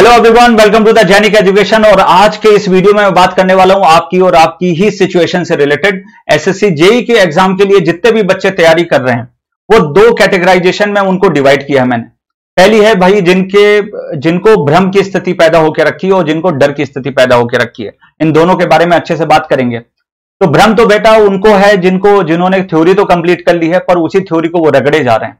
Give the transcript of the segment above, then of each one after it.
Hello everyone welcome to the Jainik education और आज के इस वीडियो में मैं बात करने वाला हूँ आपकी और आपकी ही सिचुएशन से रिलेटेड एसएससी जेई के एग्ज़ाम के लिए जितने भी बच्चे तैयारी कर रहे हैं, वो दो कैटेगराइजेशन में उनको डिवाइड किया है मैंने। पहली है भाई जिनके, जिनको भ्रम की स्थिति पैदा होकर रखी है और जिनको डर की स्थिति पैदा होकर रखी है। इन दोनों के बारे में अच्छे से बात करेंगे। तो भ्रम तो बेटा उनको है, जिनको, जिन्होंने थ्योरी तो कंप्लीट कर ली है, पर उसी थ्योरी को वो रगड़े जा रहे हैं।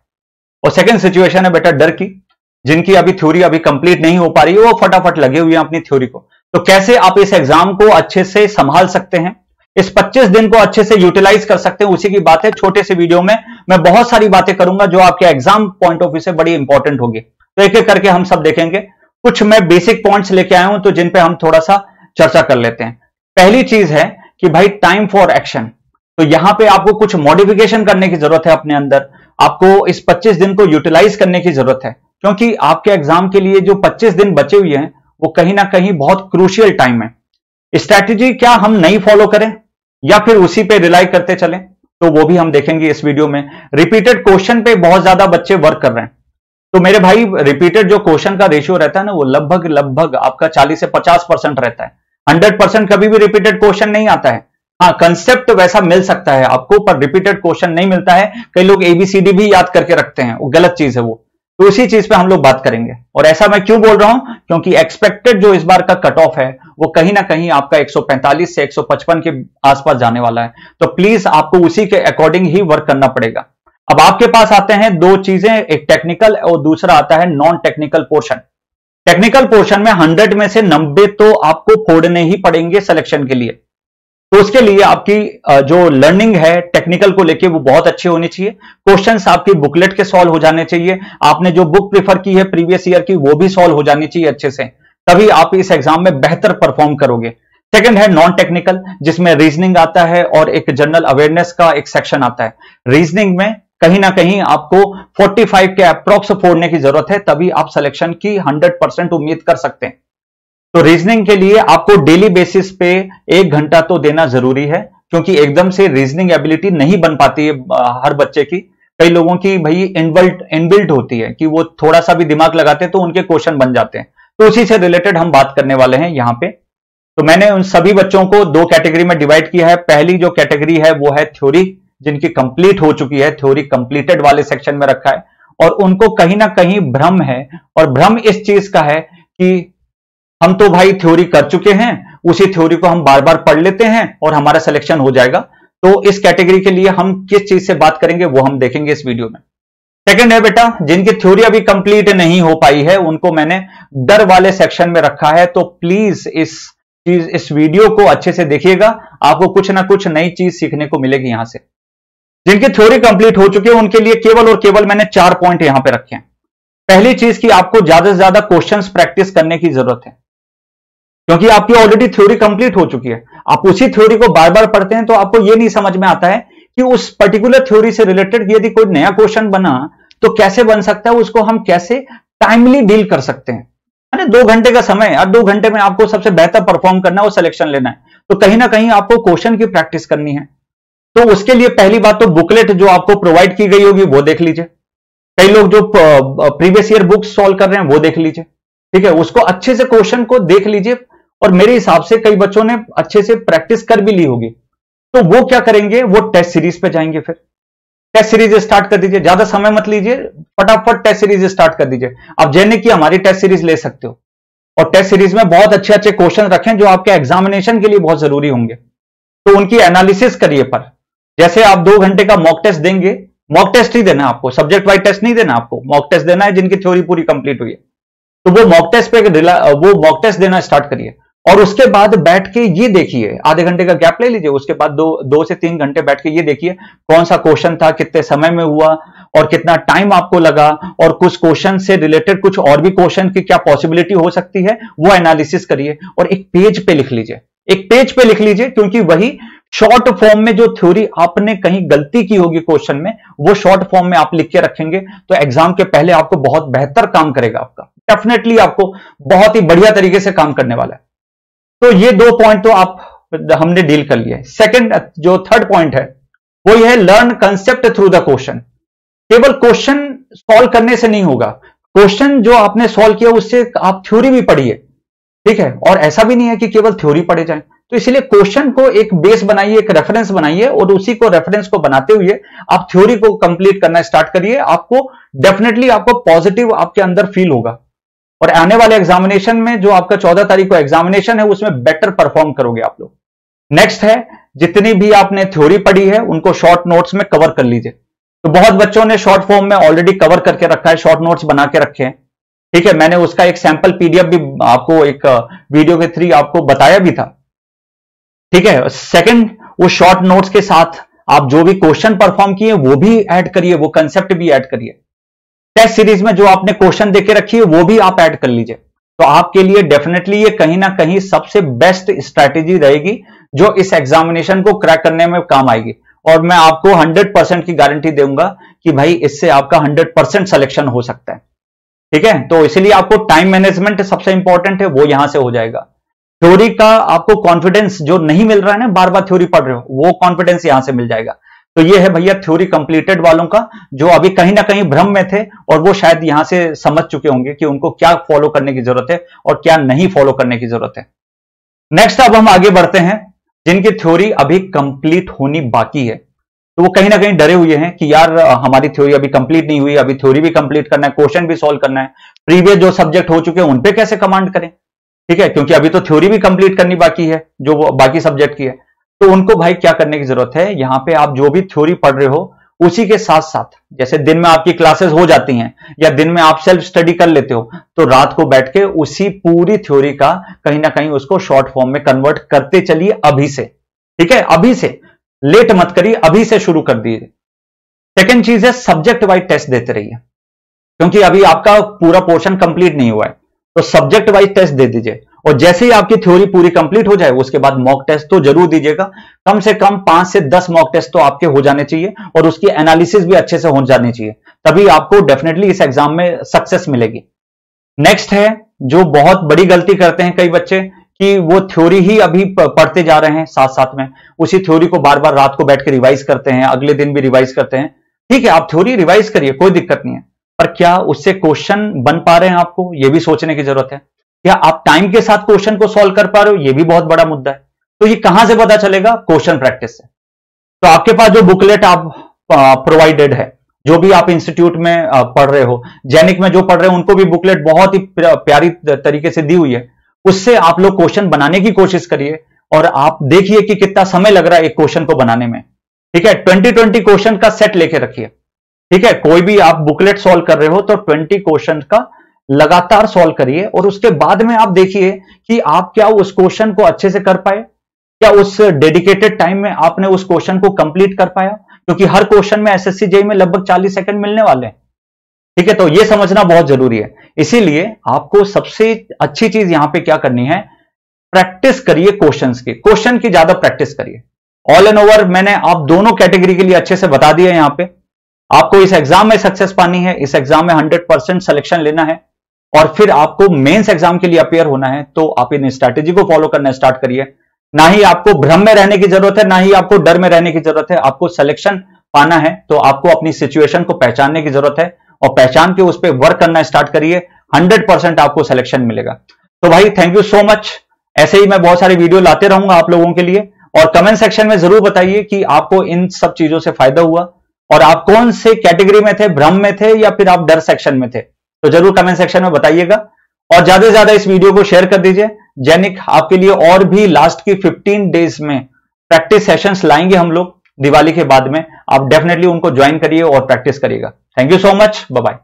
और सेकेंड सिचुएशन है बेटा डर की। जिनकी अभी थ्योरी अभी कंप्लीट नहीं हो पा रही है वो फटाफट लगे हुए हैं अपनी थ्योरी को। तो कैसे आप इस एग्ज़ाम को अच्छे से संभाल सकते हैं? इस 25 दिन को अच्छे से यूटिलाइज कर सकते हैं, उसी की बात है। छोटे से वीडियो में मैं बहुत सारी बातें करूँगा जो आपके एग्ज़ाम पॉइंट ऑफ़ व्यू से बड़ी इंपॉर्टेंट होगी। तो एक एक करके हम सब देखेंगे। कुछ मैं बेसिक पॉइंट्स लेके आया हूँ तो जिन पे हम थोड़ा सा चर्चा कर लेते हैं। पहली चीज़ है कि भाई टाइम फॉर एक्शन तो यहाँ पे आपको कुछ मॉडिफिकेशन करने की ज़रूरत है अपने अंदर। आपको इस 25 दिन को यूटिलाइज करने की ज़रूरत है। क्योंकि आपके एग्ज़ाम के लिए जो 25 दिन बचे हुए हैं, वो कहीं ना कहीं बहुत क्रूशियल टाइम है। स्ट्रैटेजी क्या हम नहीं फॉलो करें, या फिर उसी पे रिलाई करते चलें? तो वो भी हम देखेंगे इस वीडियो में। रिपीटेड क्वेश्चन पे बहुत ज़्यादा बच्चे वर्क कर रहे हैं। तो मेरे भाई रिपीटेड जो क्वेश्चन का रेशियो रहता है ना, वो लगभग लगभग आपका 40 से 50 परसेंट रहता है। 100 परसेंट कभी भी रिपीटेड क्वेश्चन नहीं आता है। हाँ कंसेप्ट वैसा मिल सकता है आपको, पर रिपीटेड क्वेश्चन नहीं मिलता है। कई लोग एबीसीडी भी याद करके रखते हैं। वो गलत चीज़ है वो। तो उसी चीज़ पे हम लोग बात करेंगे। और ऐसा मैं क्यों बोल रहा हूँ? क्योंकि एक्सपेक्टेड जो इस बार का कट ऑफ़ है, वो कहीं ना कहीं आपका 145 से 155 के आसपास जाने वाला है। तो प्लीज़ आपको उसी के अकॉर्डिंग ही वर्क करना पड़ेगा। अब आपके पास आते हैं दो चीज़ें, एक टेक्निकल और दूसरा आता है non technical portion technical portion में 100 में से 90 तो आपको फोड़ने ही पड़ेंगे सिलेक्शन के लिए। तो उसके लिए आपकी जो लर्निंग है टेक्निकल को लेके वो बहुत अच्छी होनी चाहिए। क्वेश्चंस आपकी बुकलेट के सॉल्व हो जाने चाहिए। आपने जो बुक प्रिफर की है प्रीवियस ईयर की, वो भी सॉल्व हो जानी चाहिए अच्छे से। तभी आप इस एग्ज़ाम में बेहतर परफॉर्म करोगे। सेकंड है नॉन टेक्निकल जिसमें रीजनिंग आता है और एक जनरल अवेयरनेस का एक सेक्शन आता है। रीजनिंग में कहीं ना कहीं आपको 45 के अप्रोक्स फोड़ने की ज़रूरत है, तभी आप सिलेक्शन की 100 परसेंट उम्मीद कर सकते हैं। तो रीजनिंग के लिए आपको डेली बेसिस पे एक घंटा तो देना ज़रूरी है, क्योंकि एकदम से रीजनिंग एबिलिटी नहीं बन पाती है हर बच्चे की। कई लोगों की भाई इनबिल्ट इनबिल्ट होती है कि वो थोड़ा सा भी दिमाग लगाते हैं तो उनके क्वेश्चन बन जाते हैं। तो उसी से रिलेटेड हम बात करने वाले हैं यहाँ पे। तो मैंने उन सभी बच्चों को दो कैटेगरी में डिवाइड किया है। पहली जो कैटेगरी है वो है थ्योरी जिनकी कंप्लीट हो चुकी है थ्योरी कंप्लीटेड वाले सेक्शन में रखा है। और उनको कहीं ना कहीं भ्रम है, और भ्रम इस चीज़ का है कि हम तो भाई थ्योरी कर चुके हैं, उसी थ्योरी को हम बार बार पढ़ लेते हैं और हमारा सिलेक्शन हो जाएगा। तो इस कैटेगरी के लिए हम किस चीज़ से बात करेंगे, वो हम देखेंगे इस वीडियो में। सेकंड है बेटा, जिनकी थ्योरी अभी कंप्लीट नहीं हो पाई है, उनको मैंने डर वाले सेक्शन में रखा है तो प्लीज़ इस चीज़, इस वीडियो को अच्छे से देखिएगा, आपको कुछ ना कुछ नई चीज़ सीखने को मिलेगी यहाँ से। जिनकी थ्योरी कंप्लीट हो चुकी है, उनके लिए केवल और केवल मैंने चार पॉइंट यहाँ पे रखे हैं। पहली चीज़ की आपको ज़्यादा से ज़्यादा क्वेश्चंस प्रैक्टिस करने की ज़रूरत है। क्योंकि आपकी ऑलरेडी थ्योरी कंप्लीट हो चुकी है। आप उसी थ्योरी को बार बार पढ़ते हैं तो आपको यह नहीं समझ में आता है कि उस पर्टिकुलर थ्योरी से रिलेटेड यदि कोई नया क्वेश्चन बना तो कैसे बन सकता है, उसको हम कैसे टाइमली डील कर सकते हैं। अरे, दो घंटे का समय और दो घंटे में आपको सबसे बेहतर परफॉर्म करना है और सिलेक्शन लेना है। तो कहीं ना कहीं आपको क्वेश्चन की प्रैक्टिस करनी है। तो उसके लिए पहली बात तो बुकलेट जो आपको प्रोवाइड की गई होगी, वो देख लीजिए। कई लोग जो प्रीवियस ईयर बुक्स सॉल्व कर रहे हैं, वो देख लीजिए। ठीक है, उसको अच्छे से क्वेश्चन को देख लीजिए और मेरे हिसाब से कई बच्चों ने अच्छे से प्रैक्टिस कर भी ली होगी। तो वो क्या करेंगे? वो टेस्ट सीरीज़ पे जाएँगे फिर। टेस्ट सीरीज़ स्टार्ट कर दीजिए। ज़्यादा समय मत लीजिए, फटाफट टेस्ट सीरीज़ स्टार्ट कर दीजिए। आप जैने की हमारी टेस्ट सीरीज़ ले सकते हो। और टेस्ट सीरीज़ में बहुत अच्छे अच्छे क्वेश्चन रखें जो आपके एग्जामिनेशन के लिए बहुत ज़रूरी होंगे। तो उनकी एनालिसिस करिए पर। जैसे आप दो घंटे का मॉक टेस्ट देंगे, मॉक टेस्ट ही देना आपको। सब्जेक्ट वाइज टेस्ट नहीं देना आपको। मॉक टेस्ट देना है जिनकी थ्योरी पूरी कंप्लीट हुई है। तो वो मॉक टेस्ट पे वो मॉक टेस्ट देना स्टार्ट करिए। और उसके बाद बैठ के ये देखिए, आधे घंटे का गैप ले लीजिए, उसके बाद दो दो से तीन घंटे बैठ के ये देखिए कौन सा क्वेश्चन था, कितने समय में हुआ और कितना टाइम आपको लगा और कुछ क्वेश्चन से रिलेटेड कुछ और भी क्वेश्चन की क्या पॉसिबिलिटी हो सकती है, वो एनालिसिस करिए और एक पेज पे लिख लीजिए। एक पेज पे लिख लीजिए क्योंकि वही शॉर्ट फॉर्म में जो थ्योरी आपने कहीं गलती की होगी क्वेश्चन में, वो शॉर्ट फॉर्म में आप लिख के रखेंगे तो एग्ज़ाम के पहले आपको बहुत बेहतर काम करेगा आपका। डेफिनेटली आपको बहुत ही बढ़िया तरीके से काम करने वाला है। तो ये दो पॉइंट तो आप, हमने डील कर लिए सेकंड जो थर्ड पॉइंट है, वो ये है learn concept through the question केवल क्वेश्चन सॉल्व करने से नहीं होगा। क्वेश्चन जो आपने सॉल्व किया, उससे आप थ्योरी भी पढ़िए। ठीक है? और ऐसा भी नहीं है कि केवल थ्योरी पढ़े जाए। तो इसलिए क्वेश्चन को एक बेस बनाइए, एक रेफरेंस बनाइए, और उसी को रेफरेंस को बनाते हुए आप थ्योरी को कंप्लीट करना स्टार्ट करिए। आपको डेफिनेटली आपको पॉजिटिव आपके अंदर फील होगा। और आने वाले एग्जामिनेशन में जो आपका चौदह तारीख को एग्जामिनेशन है, उसमें बेटर परफॉर्म करोगे आप लोग। नेक्स्ट है, जितनी भी आपने थ्योरी पढ़ी है, उनको शॉर्ट नोट्स में कवर कर लीजिए। तो बहुत बच्चों ने शॉर्ट फॉर्म में ऑलरेडी कवर करके रखा है शॉर्ट नोट्स बना के रखे हैं। ठीक है, मैंने उसका एक सैंपल पीडीएफ भी आपको एक वीडियो के थ्रू आपको बताया भी था। ठीक है सेकंड वो शॉर्ट नोट्स के साथ आप जो भी क्वेश्चन परफॉर्म किए, वो भी ऐड करिए, वो कंसेप्ट भी ऐड करिए। टेस्ट सीरीज़ में जो आपने क्वेश्चन देके रखी है, वो भी आप ऐड कर लीजिए। तो आपके लिए डेफिनेटली ये कहीं ना कहीं सबसे बेस्ट स्ट्रैटेजी रहेगी, जो इस एग्जामिनेशन को क्रैक करने में काम आएगी। और मैं आपको 100 परसेंट की गारंटी दूँगा कि भाई इससे आपका 100 परसेंट सिलेक्शन हो सकता है। ठीक है? तो इसलिए आपको टाइम मैनेजमेंट सबसे इंपॉर्टेंट है, वो यहाँ से हो जाएगा। थ्योरी का आपको कॉन्फिडेंस जो नहीं मिल रहा है ना बार बार थ्योरी पढ़ रहे हो, वो कॉन्फिडेंस यहाँ से मिल जाएगा। तो ये है भैया थ्योरी कंप्लीटेड वालों का, जो अभी कहीं ना कहीं भ्रम में थे और वो शायद यहाँ से समझ चुके होंगे कि उनको क्या फॉलो करने की ज़रूरत है और क्या नहीं फॉलो करने की ज़रूरत है। नेक्स्ट अब हम आगे बढ़ते हैं, जिनकी थ्योरी अभी कंप्लीट होनी बाकी है। तो वो कहीं ना कहीं डरे हुए हैं कि यार हमारी थ्योरी अभी कंप्लीट नहीं हुई, अभी थ्योरी भी कंप्लीट करना है क्वेश्चन भी सॉल्व करना है। प्रीवियस जो सब्जेक्ट हो चुके हैं, उन पे कैसे कमांड करें? ठीक है, क्योंकि अभी तो थ्योरी भी कंप्लीट करनी बाकी है, जो बाकी सब्जेक्ट की है। तो उनको भाई क्या करने की ज़रूरत है? यहाँ पे आप जो भी थ्योरी पढ़ रहे हो, उसी के साथ साथ जैसे दिन में आपकी क्लासेस हो जाती हैं, या दिन में आप सेल्फ स्टडी कर लेते हो तो रात को बैठ के उसी पूरी थ्योरी का कहीं ना कहीं उसको शॉर्ट फॉर्म में कन्वर्ट करते चलिए अभी से। ठीक है? अभी से। लेट मत करिए, अभी से शुरू कर दीजिए। सेकेंड चीज़ है सब्जेक्ट वाइज टेस्ट देते रहिए। क्योंकि अभी आपका पूरा पोर्शन कंप्लीट नहीं हुआ है। तो सब्जेक्ट वाइज टेस्ट दे दीजिए। और जैसे ही आपकी थ्योरी पूरी कंप्लीट हो जाए, उसके बाद मॉक टेस्ट तो ज़रूर दीजिएगा। कम से कम पाँच से दस मॉक टेस्ट तो आपके हो जाने चाहिए और उसकी एनालिसिस भी अच्छे से हो जानी चाहिए। तभी आपको डेफिनेटली इस एग्ज़ाम में सक्सेस मिलेगी। नेक्स्ट है, जो बहुत बड़ी गलती करते हैं कई बच्चे, कि वो थ्योरी ही अभी पढ़ते जा रहे हैं साथ साथ में। उसी थ्योरी को बार बार रात को बैठ के रिवाइज करते हैं, अगले दिन भी रिवाइज करते हैं। ठीक है, आप थ्योरी रिवाइज करिए, कोई दिक्कत नहीं है। पर क्या उससे क्वेश्चन बन पा रहे हैं आपको, ये भी सोचने की ज़रूरत है। क्या आप टाइम के साथ क्वेश्चन को सॉल्व कर पा रहे हो, ये भी बहुत बड़ा मुद्दा है। तो ये कहाँ से पता चलेगा? क्वेश्चन प्रैक्टिस से। तो आपके पास जो बुकलेट आप प्रोवाइडेड है, जो भी आप इंस्टीट्यूट में पढ़ रहे हो जैनिक में जो पढ़ रहे हो, उनको भी बुकलेट बहुत ही प्यारी तरीके से दी हुई है। उससे आप लोग क्वेश्चन बनाने की कोशिश करिए और आप देखिए कि कितना समय लग रहा है एक क्वेश्चन को बनाने में। ठीक है? ट्वेंटी ट्वेंटी क्वेश्चन का सेट लेके रखिए। ठीक है? कोई भी आप बुकलेट सॉल्व कर रहे हो तो ट्वेंटी क्वेश्चन का लगातार सॉल्व करिए और उसके बाद में आप देखिए कि आप क्या उस क्वेश्चन को अच्छे से कर पाए, क्या उस डेडिकेटेड टाइम में आपने उस क्वेश्चन को कंप्लीट कर पाया? क्योंकि हर क्वेश्चन में एसएससी जेई में लगभग 40 सेकंड मिलने वाले हैं। ठीक है तो यह समझना बहुत ज़रूरी है। इसीलिए आपको सबसे अच्छी चीज़ यहाँ पे क्या करनी है? प्रैक्टिस करिए क्वेश्चंस की। क्वेश्चन की ज़्यादा प्रैक्टिस करिए। ऑल एंड ओवर मैंने आप दोनों कैटेगरी के लिए अच्छे से बता दिया यहाँ पे। आपको इस एग्ज़ाम में सक्सेस पानी है। इस एग्ज़ाम में 100 परसेंट सिलेक्शन लेना है। और फिर आपको मेंस एग्ज़ाम के लिए अपेयर होना है तो आप इन स्ट्रैटेजी को फॉलो करना स्टार्ट करिए। ना ही आपको भ्रम में रहने की ज़रूरत है, ना ही आपको डर में रहने की ज़रूरत है, आपको सिलेक्शन पाना है तो आपको अपनी सिचुएशन को पहचानने की ज़रूरत है और पहचान के उस पर वर्क करना स्टार्ट करिए हंड्रेड परसेंट आपको सिलेक्शन मिलेगा। तो भाई थैंक यू सो मच ऐसे ही मैं बहुत सारी वीडियो लाते रहूँगा आप लोगों के लिए और कमेंट सेक्शन में ज़रूर बताइए कि आपको इन सब चीज़ों से फ़ायदा हुआ और आप कौन से कैटेगरी में थे, भ्रम में थे या फिर आप डर सेक्शन में थे। तो ज़रूर कमेंट सेक्शन में बताइएगा। और ज़्यादा से ज़्यादा इस वीडियो को शेयर कर दीजिए। जैनिक, आपके लिए और भी लास्ट की 15 डेज़ में प्रैक्टिस सेशंस लाएँगे हम लोग दिवाली के बाद में। आप डेफिनेटली उनको ज्वाइन करिए और प्रैक्टिस करिएगा। Thank you so much bye